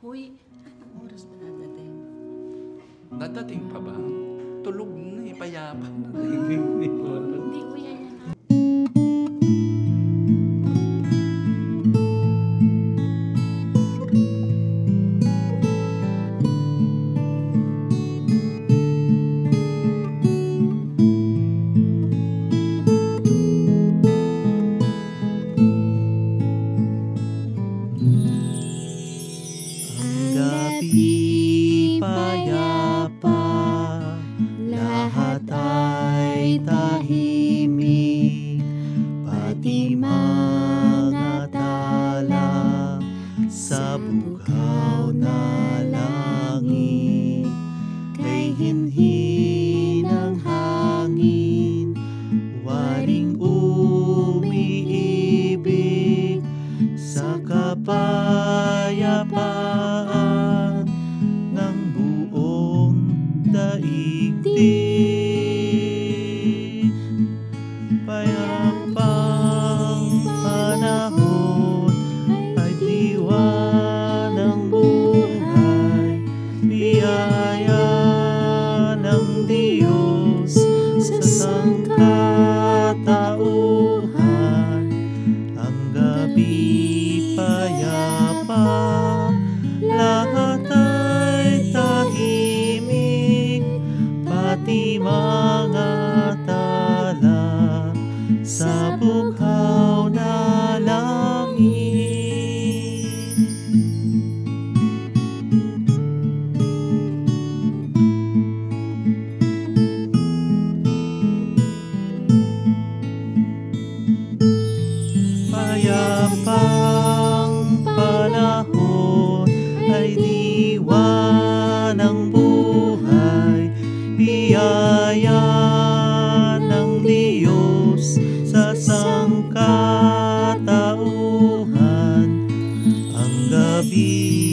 Uy, anong oras ba dadating? Dadating pa ba? Tulog na eh, payapa na. Hindi, kuya yan. Ay tahimik, pati mga tala sa bukaw na langit. Kay hinhin ng hangin, waring umiibig sa kapayapaan payapa, lahat ay pati mga tala sa bughaw believe.